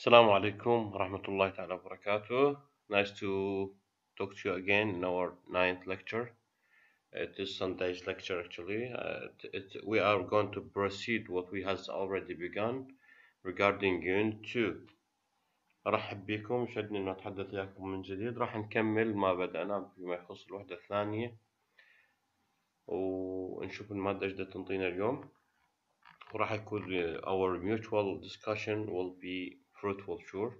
Assalamu alaikum rahmatullahi ta'ala barakatuh. Nice to talk to you again in our ninth lecture. It is Sunday's lecture actually. Uh, it, it, we are going to proceed what we has already begun regarding Unit 2. أرحب بكم شدني إنه أتحدث إياكم من جديد راح نكمل ما بدأنا فيما يخص الوحدة الثانية ونشوف المادة إيش تنطينا اليوم وراح يكون our mutual discussion will be fruitful sure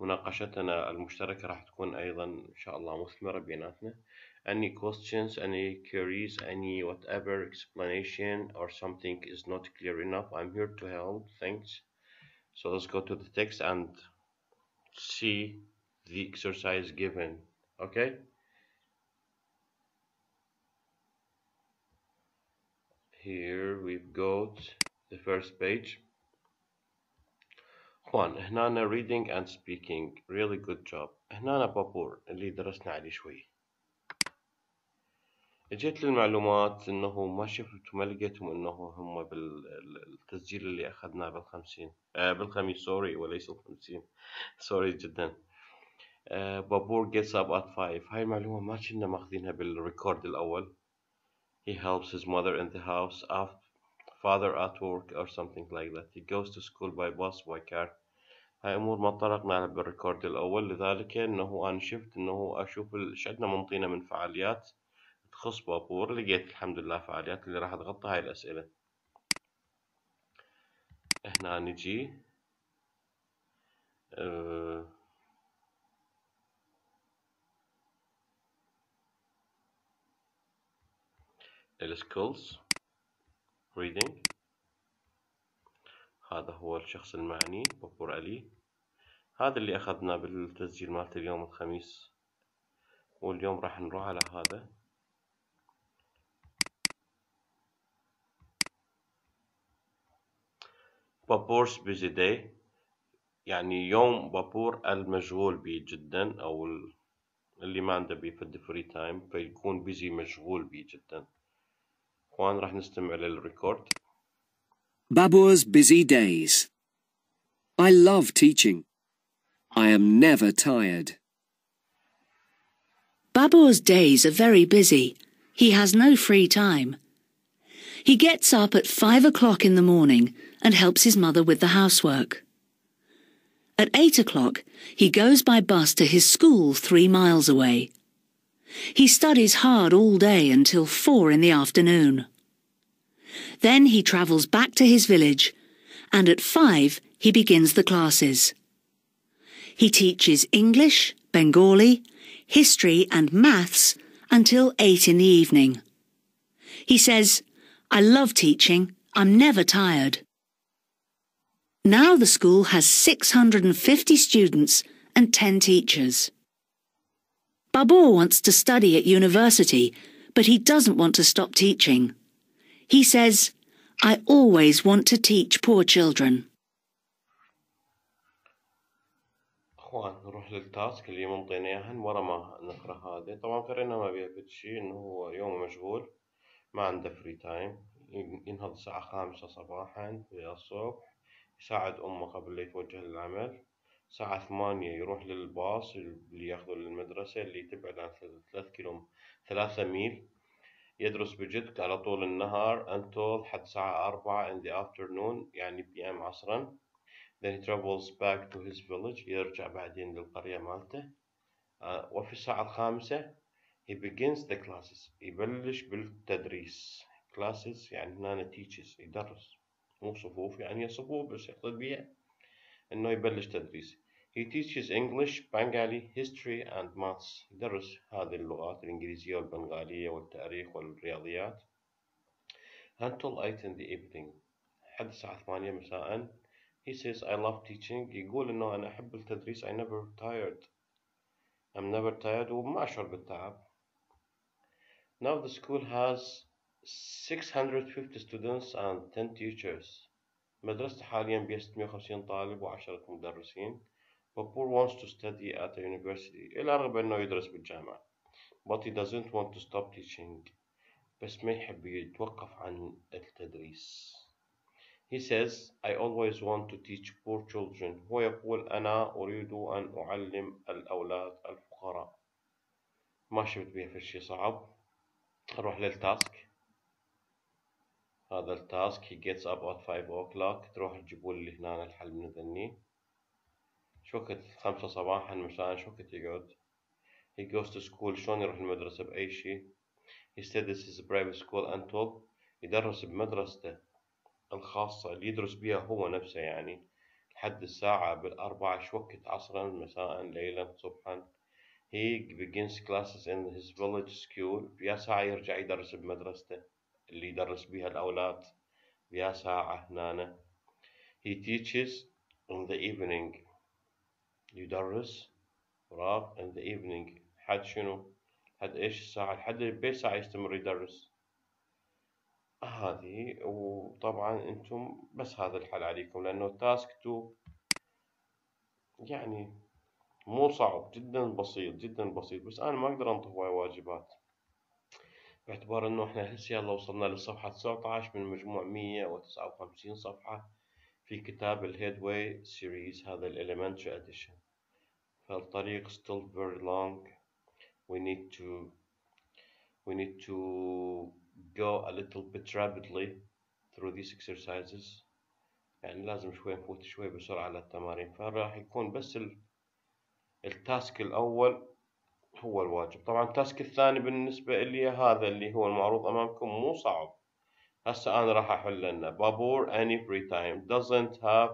مناقشتنا المشتركة راح تكون أيضا إن شاء الله مثمرة بيناتنا any questions any queries any whatever explanation or something is not clear enough I'm here to help thanks so let's go to the text and see the exercise given okay here we've got the first page اخوان هنا reading and speaking. Really good job. هنا بابور اللي درسنا عليه شوي. اجيت للمعلومات إنه ما شفت وما لقيتهم إنه هم بالتسجيل اللي أخذناه بالخمسين آه بالخميس sorry وليس الخمسين. sorry جدا. آه بابور gets up at 5 هاي المعلومة ما كنا ماخذينها بال record الأول. He helps his mother in the house. After father at work or something like that. He goes to school by bus by car. هاي أمور ما طرقنا بالريكورد الأول لذلك إنه أنا شفت إنه أشوف إيش عندنا منطينا من فعاليات تخص بابور لقيت الحمد لله فعاليات اللي راح تغطي هاي الأسئلة. هنا نجي أه السكولز هذا هو الشخص المعني بابور علي. هذا اللي أخذناه بالتسجيل مالت اليوم الخميس. واليوم راح نروح على هذا. بابور's busy day يعني يوم بابور المشغول بيه جدا أو اللي ما عنده بيه في فري تايم فيكون بيزي مشغول بيه جدا. إخوان راح نستمع للريكورد. Babur's busy days. I love teaching. I am never tired. Babur's days are very busy. He has no free time. He gets up at five o'clock in the morning and helps his mother with the housework. At eight o'clock, he goes by bus to his school three miles away. He studies hard all day until four in the afternoon. Then he travels back to his village, and at five he begins the classes. He teaches English, Bengali, history and maths until eight in the evening. He says, I love teaching, I'm never tired. Now the school has 650 students and 10 teachers. Babur wants to study at university, but he doesn't want to stop teaching. He says, I always want to teach poor children. أخوان نروح لل task اللي منطينا اياها ورا ما نقرأ هذا طبعا قرينا ما بيها شيء إنه هو يوم مشغول ما عنده free time ينهض الساعة خامسة صباحا الصبح يساعد أمه قبل لا يتوجه للعمل. الساعة ثمانية يروح للباص اللي ياخذه للمدرسة اللي تبعد عن ثلاث كيلو ثلاثة ميل. يدرس بجد على طول النهار until حد الساعة أربعة in the afternoon يعني ام عصرا. Then he travels back to his village يرجع بعدين للقرية مالته. uh, وفي الساعة الخامسة he begins the classes يبلش بالتدريس. Classes يعني هنا teaches يدرس. مو صفوف يعني صفوف بس يقصد بيها إنه يبلش تدريس. he teaches English Bengali history and maths يدرس هذه اللغات الإنجليزية والبنغالية والتاريخ والرياضيات until 8 in the evening حد الساعة 8 مساء he says I love teaching يقول إنه أنا أحب التدريس I never tired I'm never tired وما أشعر بالتعب now the school has 650 students and 10 teachers مدرسة حاليا بها 650 طالب وعشرة مدرسين Babur wants to study at a university. إلى رغبة إنه يدرس بالجامعة. But he doesn't want to stop teaching. بس ما يحب يتوقف عن التدريس. He says I always want to teach poor children. هو يقول أنا أريد أن أعلم الأولاد الفقراء. ما شفت بيها في شي صعب. نروح لل task. هذا ال task he gets up at 5 o'clock. تروح تجيبوا لي هنا الحل من ذني شو وقت خمسة صباحا مساء شو وقت يقعد. He goes to school شلون يروح المدرسة بأي شي he said this is a private school until يدرس بمدرسته الخاصة اللي يدرس بها هو نفسه يعني لحد الساعة بالأربعة شو وقت عصرا مساء ليلا صبحا. He begins classes in his village school. بيا ساعة يرجع يدرس بمدرسته اللي يدرس بها الأولاد. بيا ساعة هنا he teaches in the evening. يدرس فراغ in the evening. حد شنو؟ حد إيش الساعة؟ لحد بأي ساعة يستمر يدرس. هذه وطبعا أنتم بس هذا الحل عليكم لأنه تاسك 2 يعني مو صعب جدا بسيط جدا بسيط بس أنا ما أقدر انطي هواي واجبات. باعتبار إنه إحنا هسه يلا وصلنا للصفحة 19 من مجموع 159 صفحة. في كتاب ال Headway series هذا ال elementary edition فالطريق still very long. We need to we need to go a little bit rapidly through these exercises. يعني لازم شوي نفوت شوي بسرعة على التمارين. فراح يكون بس ال task الأول هو الواجب. طبعا ال task الثاني بالنسبة لي هذا اللي هو المعروض أمامكم مو صعب. هسه أنا راح أحل لنا بابور any free time doesn't have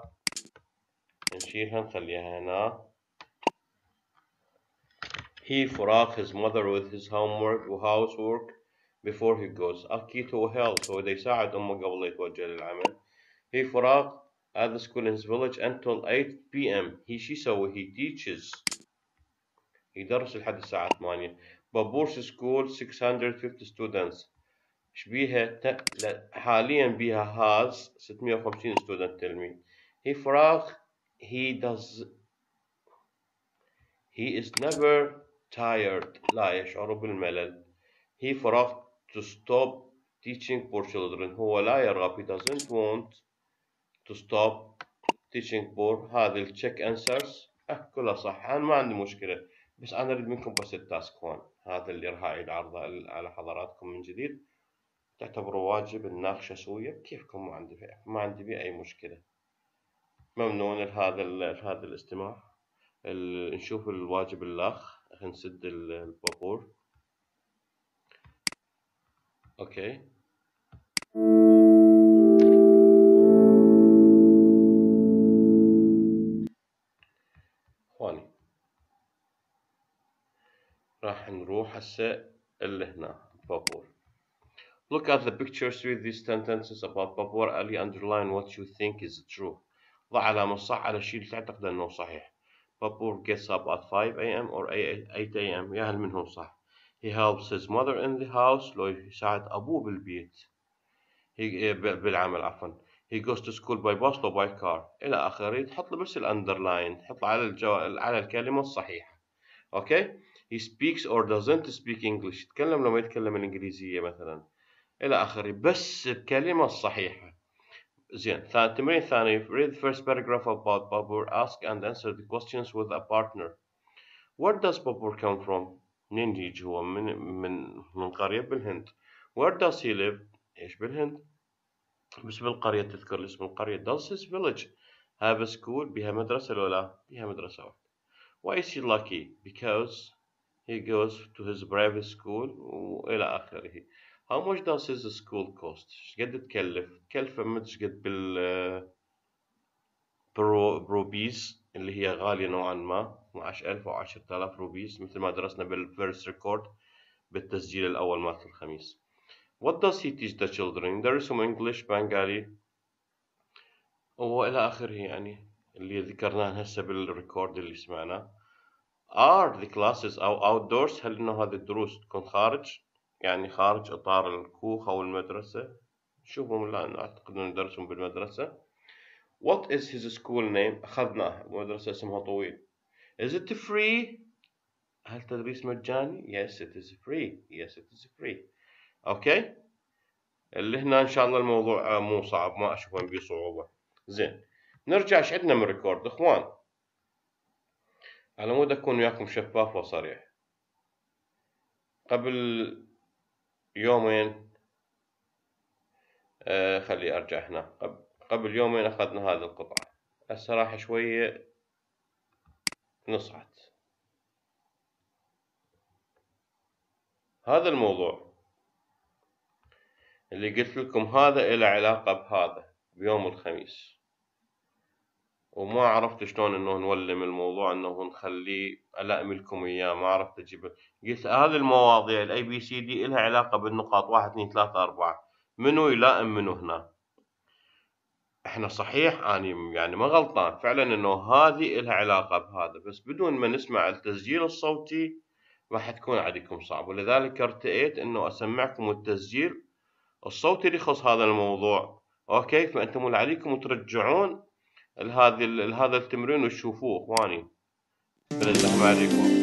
نشيلها نخليها هنا he فراغ his mother with his homework و housework before he goes أكيد هو helps هو يساعد أمه قبل يتوجه للعمل he فراغ at the school in his village until 8 p.m. he شي يسوي he teaches يدرس لحد الساعة 8 بابورس سكول 650 students شبيها حاليا بيها هاز 650 student تلميذ he فراغ he does. He is never tired. لا يشعر بالملل. He فراغ to stop teaching poor children. هو لا يرغب. He doesn't want to stop teaching poor. هذه ال check answers أه كلها صح. أنا ما عندي مشكلة. بس أنا أريد منكم بس ال task one. هذا اللي راح أعيد عرضه على حضراتكم من جديد. تعتبروا واجب نناقشه سويا كيفكم؟ ما عندي فيه. ما عندي بيه أي مشكلة. ممنون هذا هذا الاستماع. نشوف الواجب الأخ. نسد البابور. أوكي. إخواني. راح نروح هسه اللي هنا. بابور. Look at the pictures with these sentences about Babur Ali underline what you think is true ضع علامة صح على الشيء اللي تعتقد انه صحيح Babur gets up at 5 a.m. or 8 a.m. يا هل منهم صح He helps his mother in the house لو يساعد أبوه بالبيت he, بالعمل عفوا he goes to school by bus or by car إلى آخره تحط له بس الأندرلاين تحط على الجو... على الكلمة الصحيحة أوكي okay? he speaks or doesn't speak English يتكلم لما يتكلم الإنجليزية مثلا إلى آخره بس الكلمة الصحيحة زين التمرين الثاني read the first paragraph about Babur ask and answer the questions with a partner where does Babur come from منين يجي هو من من من قرية بالهند where does he live إيش بالهند بس بالقرية تذكر اسم القرية does his village have a school بها مدرسة ولا لا بها مدرسة واحدة why is he lucky because he goes to his private school وإلى آخره how much does his school cost? إيش قد تكلف تكلفه مش قد بال برو rupees اللي هي غالية نوعا ما 12000 أو 10000 rupees مثل ما درسنا بال first record بالتسجيل الأول مالت الخميس. What does he teach the children؟ يدرسهم English Bengali وإلى آخره يعني اللي ذكرناه هسه بال record اللي سمعناه. Are the classes outdoors هل إنه هذه الدروس تكون خارج؟ يعني خارج إطار الكوخ أو المدرسة. شوفهم لا أعتقد إنه ندرسهم بالمدرسة. What is his school name؟ أخذناه مدرسة اسمها طويل. Is it free؟ هل تدريس مجاني؟ Yes it is free. Yes it is free. Okay. اللي هنا إن شاء الله الموضوع مو صعب ما أشوف به صعوبة. زين. نرجع إيش عندنا من record إخوان. على مود أكون وياكم شفاف وصريح. قبل يومين. آه خلي أرجع هنا. قبل يومين أخذنا هذه القطعة هسه راح شوية نصعد. هذا الموضوع. اللي قلت لكم هذا إله علاقة بهذا بيوم الخميس. وما عرفت شلون إنه نولم الموضوع إنه نخليه الائم لكم إياه ما عرفت أجيب. قلت هذه المواضيع ال A B C D لها علاقة بالنقاط واحد اثنين ثلاثة أربعة. منو يلائم منو هنا؟ إحنا صحيح أني يعني ما غلطان. فعلا إنه هذه لها علاقة بهذا. بس بدون ما نسمع التسجيل الصوتي راح تكون عليكم صعب. ولذلك ارتئيت إنه أسمعكم التسجيل. الصوتي اللي يخص هذا الموضوع. okay فأنتم اللي عليكم ترجعون. لهذا هذا التمرين وتشوفوه اخواني بالله عليكم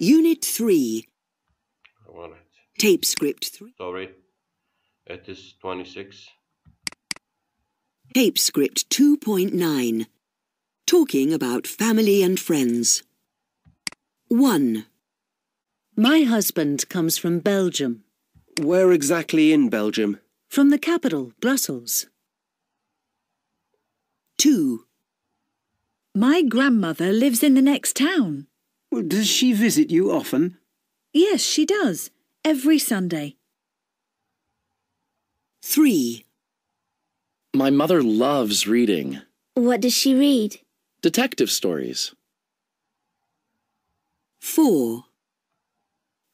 Unit 3 Tape script 3 Sorry It is 26 Tape script 2.9 Talking about family and friends 1 My husband comes from Belgium. Where exactly in Belgium? From the capital, Brussels. 2. My grandmother lives in the next town. Does she visit you often? Yes, she does. Every Sunday. 3. My mother loves reading. What does she read? Detective stories. 4.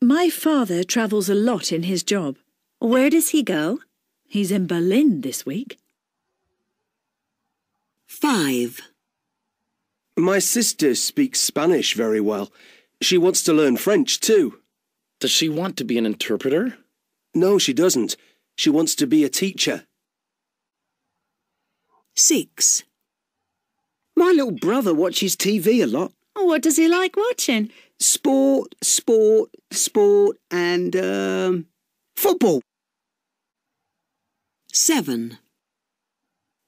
My father travels a lot in his job. Where does he go? He's in Berlin this week. 5. My sister speaks Spanish very well. She wants to learn French too. Does she want to be an interpreter? No, she doesn't. She wants to be a teacher. 6. My little brother watches TV a lot. What does he like watching? Sport, sport, sport, and, um, football. 7.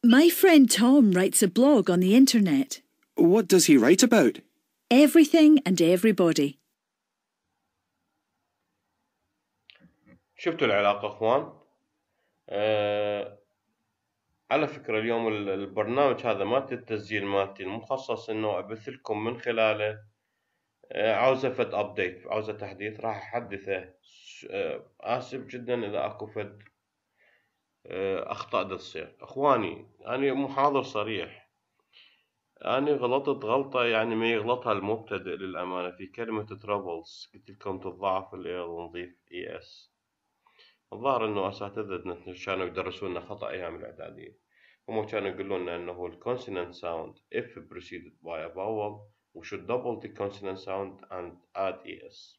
My friend Tom writes a blog on the internet. What does he write about? Everything and everybody. شفتوا العلاقة أخوان؟ أه على فكرة اليوم البرنامج هذا مالت التسجيل مالتي المخصص إنه أبث لكم من خلاله أه عاوزة فد ابديت عاوزة تحديث راح أحدثه أه آسف جدا إذا أكو فد أه اخطاء تصير إخواني أنا محاضر صريح. أنا غلطت غلطة يعني ما يغلطها المبتدئ للأمانة في كلمة travels قلت لكم تضاعف ونضيف es الظاهر إنه أساتذتنا كانوا يدرسونا خطأ أيام الإعدادية. هم كانوا يقولون لنا إنه ال consonant sound if preceded by a vowel we should double the consonant sound and add es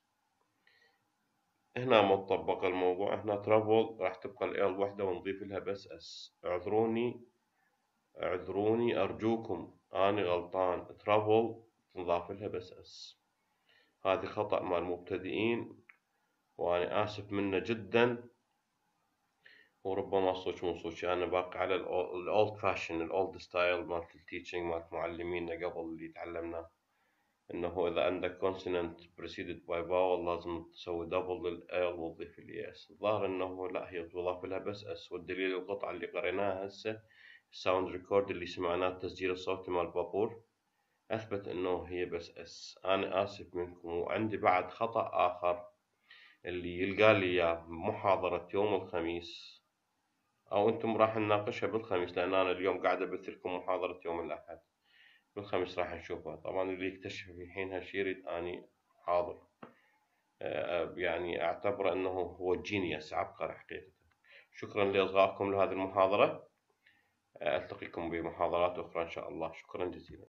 هنا ما تطبق الموضوع هنا travel راح تبقى l وحدة ونضيف لها بس s اعذروني اعذروني أرجوكم أنا غلطان. travel تنضاف لها بس s هذه خطأ مال المبتدئين وأنا آسف منه جدا. وربما صوت مو صوت أنا باقي على ال old fashion ال old style مالت ال teaching مالت معلمينا قبل اللي تعلمناه. إنه إذا عندك consonant preceded by vowel لازم تسوي double لل l وتضيف ال s الظاهر إنه لا هي تضاف لها بس s والدليل القطعة اللي قريناها هسه ال sound record اللي سمعناه التسجيل الصوتي مال بابور أثبت إنه هي بس s. أنا آسف منكم وعندي بعد خطأ آخر اللي يلقى لي إياه محاضرة يوم الخميس. أو أنتم راح نناقشها بالخميس لأن أنا اليوم قاعد أبث لكم محاضرة يوم الأحد. بالخميس راح نشوفها. طبعا اللي يكتشف الحين هالشي يريد أني حاضر يعني أعتبره أنه هو جينيوس عبقري حقيقة. شكرا لإصغائكم لهذه المحاضرة. ألتقيكم بمحاضرات أخرى إن شاء الله. شكرا جزيلا.